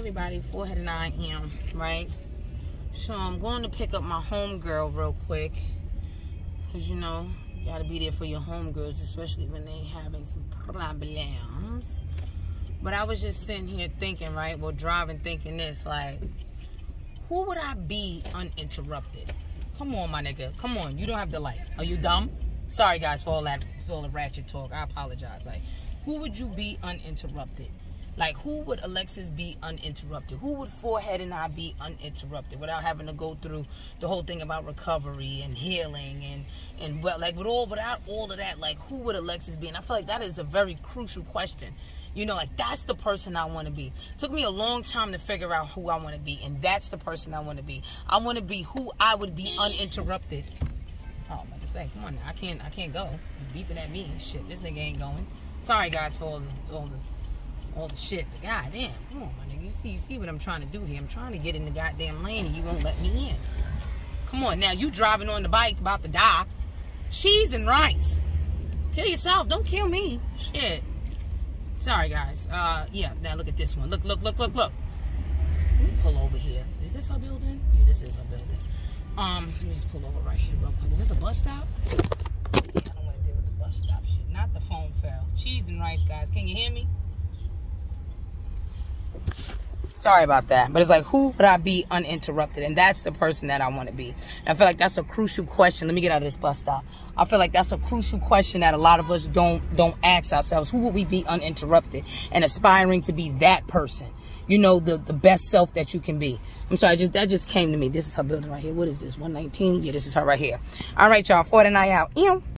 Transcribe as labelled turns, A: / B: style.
A: everybody, forehead and I am, right? So I'm going to pick up my homegirl real quick. Cause you know, you gotta be there for your homegirls, especially when they having some problems. But I was just sitting here thinking, right? Well, driving thinking this, like, who would I be uninterrupted? Come on, my nigga. Come on. You don't have the light. Are you dumb? Sorry guys for all that for all the ratchet talk. I apologize. Like, who would you be uninterrupted? Like, who would Alexis be uninterrupted? Who would Forehead and I be uninterrupted without having to go through the whole thing about recovery and healing and and well, like with all without all of that, like who would Alexis be? And I feel like that is a very crucial question. You know, like that's the person I want to be. Took me a long time to figure out who I want to be, and that's the person I want to be. I want to be who I would be uninterrupted. Oh, I'm about to say, come on, now. I can't, I can't go. You're beeping at me, shit. This nigga ain't going. Sorry guys for all the, all the all the shit. But goddamn, come on, my nigga. You see, you see what I'm trying to do here. I'm trying to get in the goddamn lane and you won't let me in. Come on, now you driving on the bike about to die. Cheese and rice. Kill yourself. Don't kill me. Shit. Sorry, guys. Uh, yeah. Now look at this one. Look, look, look, look, look. Let me pull over here. Is this our building? Yeah, this is our building. Um, let me just pull over right here real quick. Is this a bus stop? I don't want to deal with the bus stop shit. Not the phone fell. Cheese and rice, guys. Can you hear me? Sorry about that. But it's like, who would I be uninterrupted? And that's the person that I want to be. And I feel like that's a crucial question. Let me get out of this bus stop. I feel like that's a crucial question that a lot of us don't don't ask ourselves. Who would we be uninterrupted and aspiring to be that person? You know, the, the best self that you can be. I'm sorry, just that just came to me. This is her building right here. What is this? 119? Yeah, this is her right here. All right, y'all. 49 out. Ew.